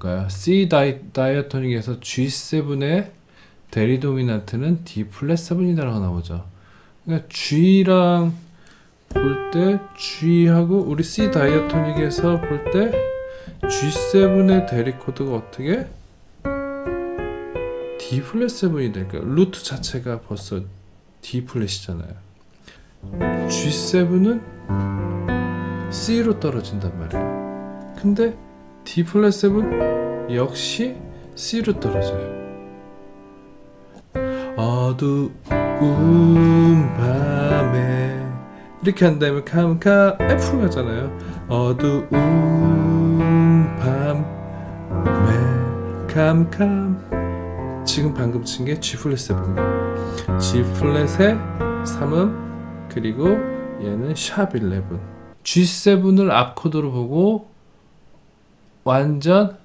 뭘까요? C dia, diatonic에서 G7의 대리 도미넌트는 D 플랫 7이다라고 나오죠. 그러니까 G랑 볼 때 G하고 우리 C diatonic에서 볼 때 G7의 대리 코드가 어떻게 D 플랫 7이 될까요? 루트 자체가 벌써 D 플랫이잖아요. G7은 C로 떨어진단 말이에요. 근데 D 플랫 7 역시 C로 떨어져요. 어두운 밤에 이렇게 한다면 캄캄 F로 가잖아요. 어두운 밤에 캄캄 지금 방금 친 게 G 플랫 7이에요. G 플랫의 3음 그리고 얘는 sharp 11. G7을 앞 코드로 보고 완전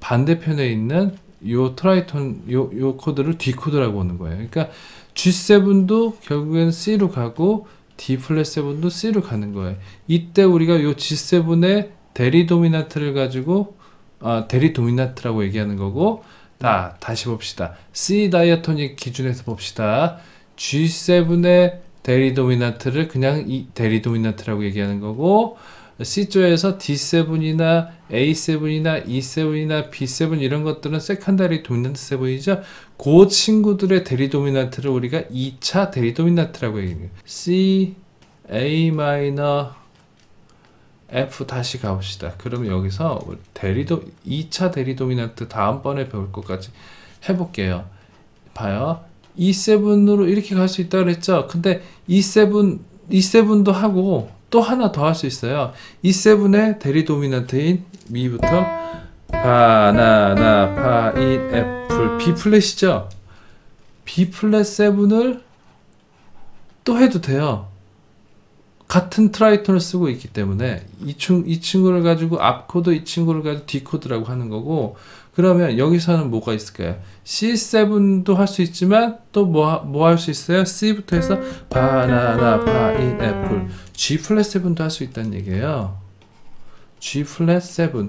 반대편에 있는 요 tritone 요, 요 코드를 뒤 코드라고 보는 거예요. 그러니까 G7도 결국엔 C로 가고 D 플랫 7도 C로 가는 거예요. 이때 우리가 요 G7의 대리 도미넌트를 가지고 아, 대리 도미넌트라고 얘기하는 거고 자, 다시 봅시다. C diatonic 기준에서 봅시다. G7의 대리 도미넌트를 그냥 이 대리 도미넌트라고 얘기하는 거고 C조에서 D7이나 A7이나 E7이나 B7 이런 것들은 secondary 도미넌트 7이죠. 그 친구들의 대리 도미넌트를 우리가 2차 대리 도미넌트라고 얘기해요. C, A 마이너, F 다시 가봅시다. 그럼 여기서 대리도 2차 대리 도미넌트 다음번에 배울 것까지 해볼게요. 봐요. E7으로 이렇게 갈 수 있다 그랬죠. 근데 E7 E7도 하고 또 하나 더 할 수 있어요. E7의 대리 도미넌트인 미부터 바나나, 파인애플, B 플랫이죠. B 플랫 7을 또 해도 돼요. 같은 tritone을 쓰고 있기 때문에 이, 친, 이 친구를 가지고 앞 코드, 이 친구를 가지고 뒤 코드라고 하는 거고 그러면 여기서는 뭐가 있을까요? C7도 할 수 있지만 또 뭐 뭐 할 수 있어요? C부터 해서 바나나, 파인애플, G 플랫 7도 할 수 있다는 얘기예요. G 플랫 7.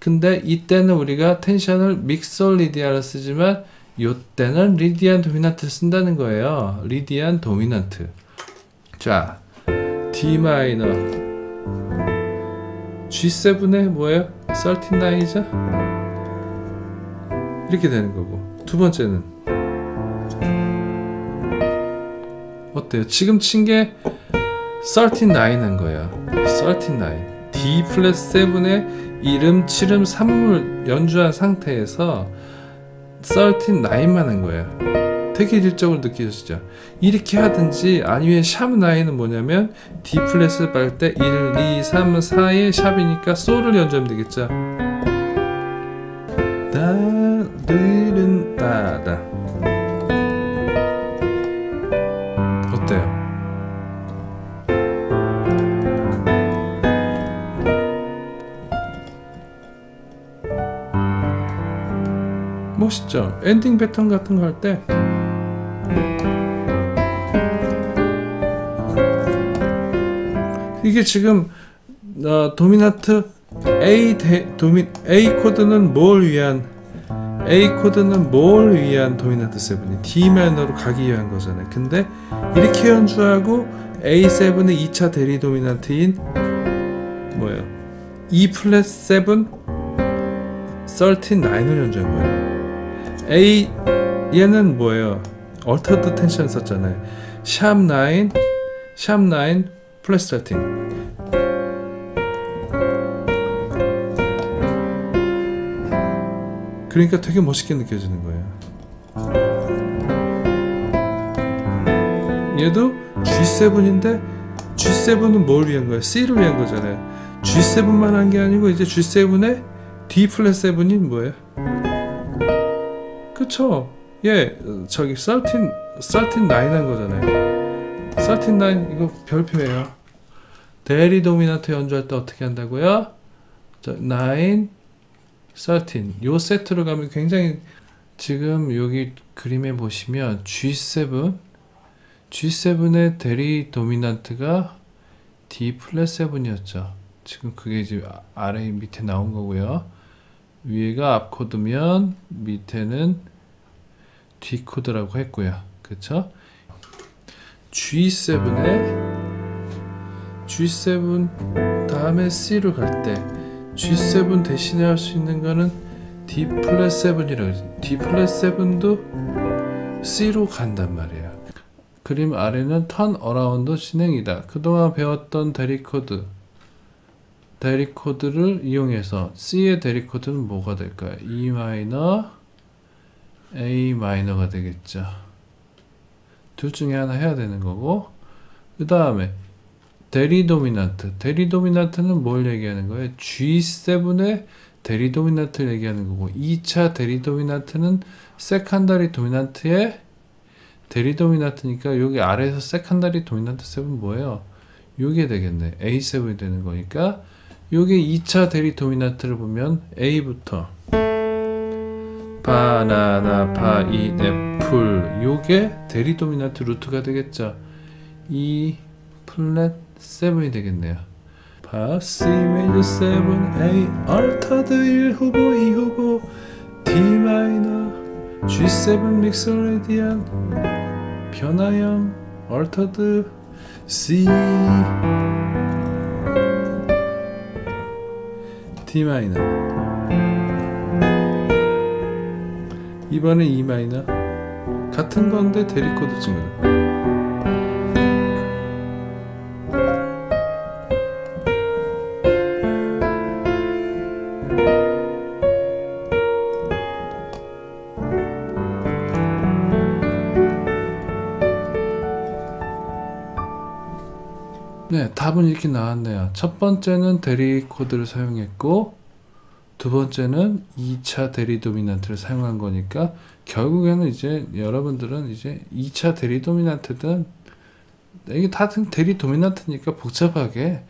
근데 이때는 우리가 tension을 mixolydian을 쓰지만 이때는 Lydian 도미넌트를 쓴다는 거예요. Lydian 도미넌트. 자, D 마이너. G7의 뭐예요? 39이죠? 이렇게 되는 거고. 두 번째는 어때요? 지금 친 게 39한 거예요. 39. D 플랫 7의 이름, 칠음, 삼음을 연주한 상태에서 39만 한 거예요. 되게 일적으로 느껴지죠. 이렇게 하든지 아니면 샵 9은 뭐냐면 D 플랫을 빨 때 1, 2, 3, 4의 샵이니까 솔을 연주하면 되겠죠. 엔딩 패턴 같은 거 할 때 이게 지금 어, 도미넌트 A 대, 도미, A 코드는 뭘 위한 A 코드는 뭘 위한 도미넌트 7이 D 마이너로 가기 위한 거잖아요. 근데 이렇게 연주하고 A7의 2차 대리 도미넌트인 뭐예요? E 플랫 7 39을 연주한 거예요. A 얘는 뭐예요? 얼터드 텐션 썼잖아요. 샵 9, 샵9 플러스 13. 그러니까 되게 멋있게 느껴지는 거예요. 얘도 G7인데 G7은 뭘 위한 거야? C를 위한 거잖아요. G7만 한 게 아니고 이제 G7의 D 플랫 7이 뭐예요? 그쵸? 예, 저기 13, 13 9한 거잖아요. 13 9 이거 별표예요. 대리 도미넌트 연주할 때 어떻게 한다고요? 저 9, 13. 요 세트로 가면 굉장히 지금 여기 그림에 보시면 G7 G7의 대리 도미넌트가 D 플랫 7이었죠. 지금 그게 이제 아래 밑에 나온 거고요. 위에가 앞 코드면 밑에는 뒤 코드라고 했고요. 그쵸? G7에 G7 다음에 C로 갈 때 G7 대신에 할 수 있는 거는 D 플랫 7이라고 해서 D 플랫 7도 C로 간단 말이에요. 그림 아래는 turnaround 진행이다. 그동안 배웠던 대리 코드 대리 코드를 이용해서 C의 대리 코드는 뭐가 될까요? E 마이너 A 마이너가 되겠죠. 둘 중에 하나 해야 되는 거고 그 다음에 대리 도미넌트 대리 도미넌트는 뭘 얘기하는 거예요? G7의 대리 도미넌트를 얘기하는 거고 2차 대리 도미넌트는 secondary 도미넌트의 대리 도미넌트니까 여기 아래에서 secondary 도미넌트 7은 뭐예요? 요게 되겠네. A7이 되는 거니까 요게 2차 대리 도미넌트를 보면 A부터 바나나 파인애플 요게 대리 도미넌트 루트가 되겠죠. E 플랫 7이 되겠네요. 파 C 메이저 7 A altered 1 후보 2 후보 D 마이너 G7 mixolydian 변화형 altered C 마이너. 이번에 E 마이너. 같은 건데 대리 코드 친구들 네, 답은 이렇게 나왔네요. 첫 번째는 대리 코드를 사용했고, 두 번째는 2차 대리 도미넌트를 사용한 거니까, 결국에는 이제 여러분들은 이제 2차 대리 도미넌트든, 이게 다 대리 도미넌트니까 복잡하게,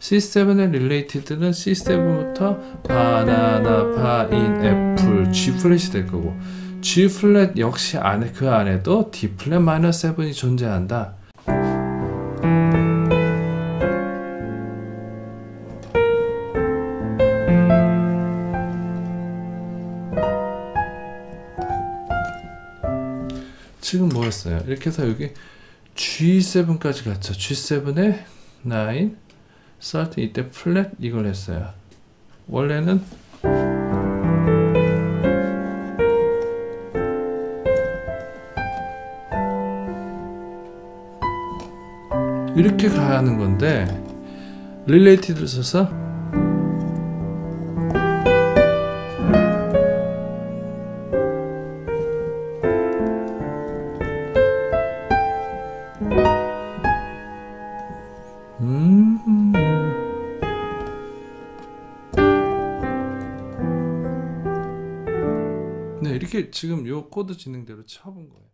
C7의 related는 C7부터 바나나, 파인애플, G 플랫이 될 거고, G 플랫 역시 안에 그 안에도 D 플랫 마이너 7이 존재한다. 뭐였어요? 이렇게 해서 여기 G7까지 갔죠. G7에 9, 13 이때 플랫 이걸 했어요. 원래는 이렇게 가는 건데 릴레이티드를 써서 음. 네, 이렇게 지금 요 코드 진행대로 쳐본 거예요.